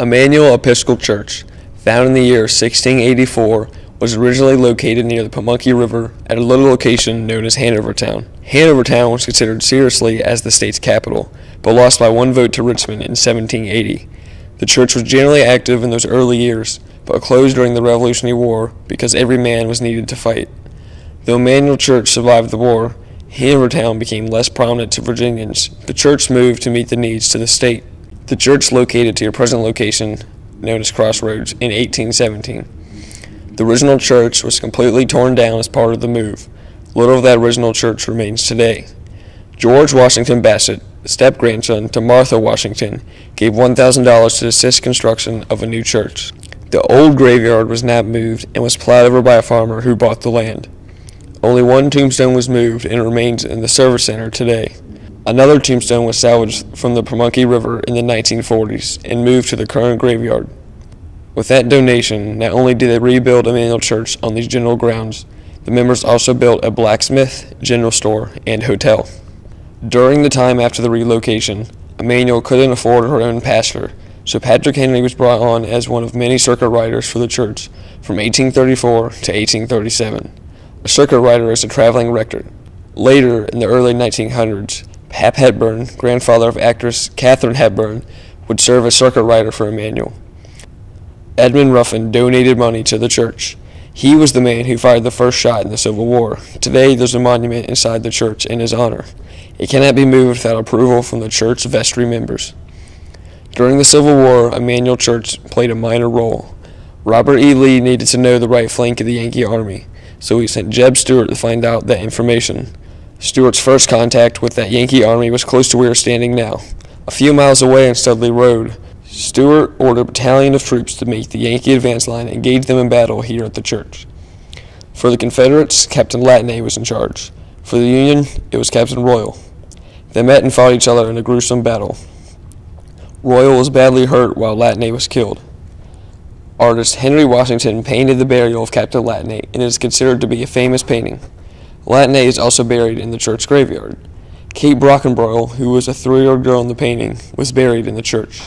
Immanuel Episcopal Church, founded in the year 1684, was originally located near the Pamunkey River at a little location known as Hanover Town. Hanover Town was considered seriously as the state's capital, but lost by one vote to Richmond in 1780. The church was generally active in those early years, but closed during the Revolutionary War because every man was needed to fight. Though Immanuel Church survived the war, Hanover Town became less prominent to Virginians. The church moved to meet the needs to the state. The church located to your present location, known as Crossroads, in 1817. The original church was completely torn down as part of the move. Little of that original church remains today. George Washington Bassett, step grandson to Martha Washington, gave $1,000 to assist construction of a new church. The old graveyard was not moved and was plowed over by a farmer who bought the land. Only one tombstone was moved and remains in the service center today. Another tombstone was salvaged from the Pamunkey River in the 1940s and moved to the current graveyard. With that donation, not only did they rebuild Immanuel Church on these general grounds, the members also built a blacksmith, general store, and hotel. During the time after the relocation, Immanuel couldn't afford her own pastor, so Patrick Henry was brought on as one of many circuit riders for the church from 1834 to 1837. A circuit rider is a traveling rector. Later, in the early 1900s, Pap Hepburn, grandfather of actress Katharine Hepburn, would serve as circuit rider for Immanuel. Edmund Ruffin donated money to the church. He was the man who fired the first shot in the Civil War. Today, there's a monument inside the church in his honor. It cannot be moved without approval from the church vestry members. During the Civil War, Immanuel Church played a minor role. Robert E. Lee needed to know the right flank of the Yankee Army, so he sent Jeb Stuart to find out that information. Stuart's first contact with that Yankee army was close to where we're standing now, a few miles away on Studley Road. Stuart ordered a battalion of troops to meet the Yankee advance line and engage them in battle here at the church. For the Confederates, Captain Latané was in charge. For the Union, it was Captain Royal. They met and fought each other in a gruesome battle. Royal was badly hurt while Latané was killed. Artist Henry Washington painted the burial of Captain Latané and it is considered to be a famous painting. Latané is also buried in the church graveyard. Kate Brockenbrough, who was a three-year-old girl in the painting, was buried in the church.